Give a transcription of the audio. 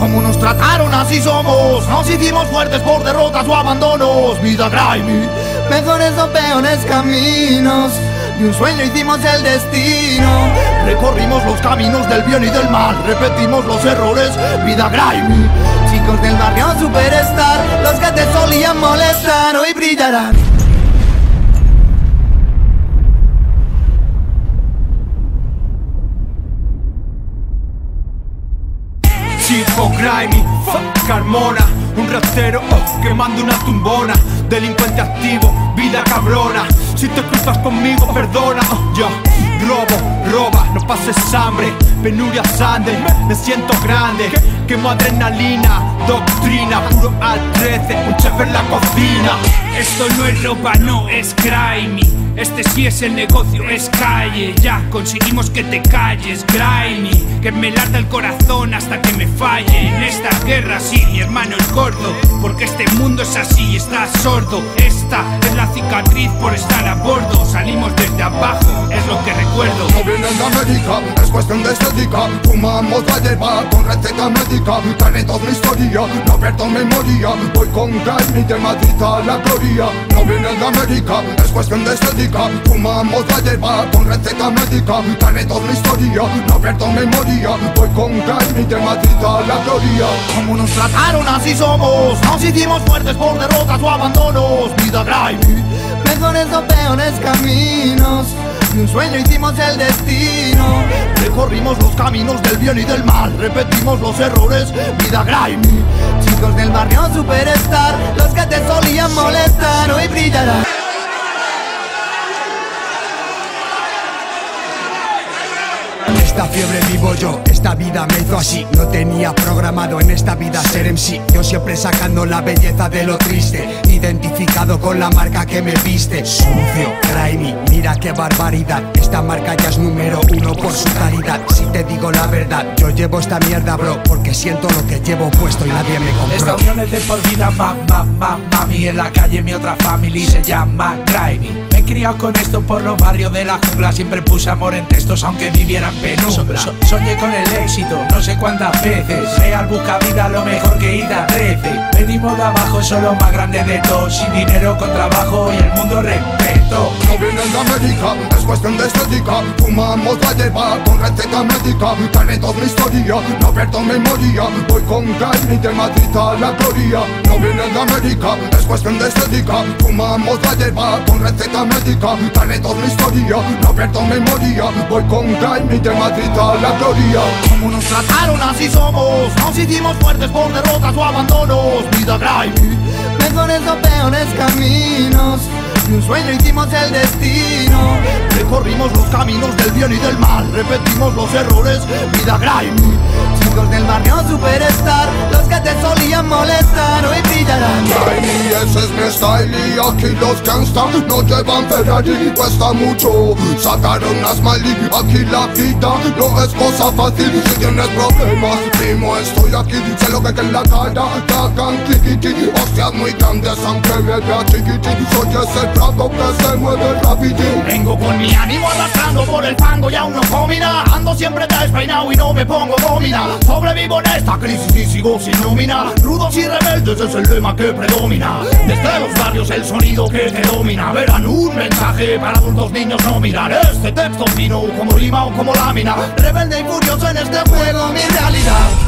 Como nos trataron así somos. Nos hicimos fuertes por derrotas o abandonos. Vida grimy Mejores o peores caminos. De un sueño hicimos el destino. Recorrimos los caminos del bien y del mal. Repetimos los errores. Vida grimy Chicos del barrio superstar Los que te solían molestar Hoy brillarán Chico grimy, fuck Carmona. Un ratero, oh, quemando una tumbona. Delincuente activo, vida cabrona. Si te cruzas conmigo, perdona. Oh, Yo robo, roba, no pases hambre Penuria sangre, me siento grande Quemo adrenalina, doctrina Puro al 13, un chef en la cocina. Esto no es ropa, no es grimy Este sí es el negocio, es calle Ya conseguimos que te calles, grimy Que me lata el corazón hasta que me falle. En esta guerra sí, mi hermano es gordo Porque este mundo es así, está sordo. Esta es la cicatriz por estar a bordo Salimos desde abajo, es lo que recuerdo. No vienen de América, es cuestión de estética Fumamos la hierba con receta médica. Talentos mi historia, no pierdo memoria. Voy con Grimy de Madrid a la gloria. No vienen de América, es cuestión de estética. Fumamos la hierba con receta médica. Talentos mi historia, no pierdo memoria. Voy con Grimy de Madrid a la gloria. Como nos trataron así somos. Nos hicimos fuertes por derrotas o abandonos. Vida grimy Mejores o peores caminos De un sueño hicimos el destino. Recorrimos los caminos del bien y del mal. Repetimos los errores, vida grimy Chicos del barrio superstar Los que te solían molestar Hoy brillarán Esta fiebre vivo yo, esta vida me hizo así. No tenía programado en esta vida ser MC Yo siempre sacando la belleza de lo triste. Identificado con la marca que me viste. Sucio, grimy, mira qué barbaridad. Esta marca ya es número uno por su calidad. Si te digo la verdad, yo llevo esta mierda bro Porque siento lo que llevo puesto y nadie me Esta compró unión es de por vida, ma, ma, ma, mami En la calle mi otra family se llama Grimy. Me he criado con esto por los barrios de la jungla. Siempre puse amor en textos aunque viviera en Soñé con el éxito, no sé cuántas veces. Real busca vida, lo mejor que Ida 13 Venimos de abajo, son los más grandes de todos. Sin dinero, con trabajo y el mundo No vienen de América, es cuestión de estética. Fumamos la hierba con receta médica. Talentos mi historia, no pierdo memoria. Voy con Grimy de Madrid a la gloria. No vienen de América, es cuestión de estética. Fumamos la hierba con receta médica. Talentos mi historia, no pierdo memoria. Voy con Grimy de Madrid a la gloria. Como nos trataron así somos. Nos hicimos fuertes por derrotas o abandonos. Vida grimy Mejores o peores caminos Un sueño hicimos el destino. Recorrimos los caminos del bien y del mal. Repetimos los errores, vida grimy Chicos del barrio superstar Los que te solían molestar Hoy brillarán Grimy, ese es mi style y aquí los gangsters no llevan Ferrari Cuesta mucho. Sacar una smiley Aquí la vida no es cosa fácil. Si tienes problemas, primo estoy aquí. Sé lo que en la cara hagan muy chiquiti Soy ese trago que se mueve rapidín Vengo con mi ánimo arrastrando por el fango y aún no comina Ando siempre despeinado y no me pongo gómina Sobrevivo en esta crisis y sigo sin nómina. Rudos y rebeldes es el lema que predomina. Desde los barrios el sonido que te domina Verán un mensaje para adultos niños no mirar. Este texto fino como lima o como lámina. Rebelde y furioso en este juego mi realidad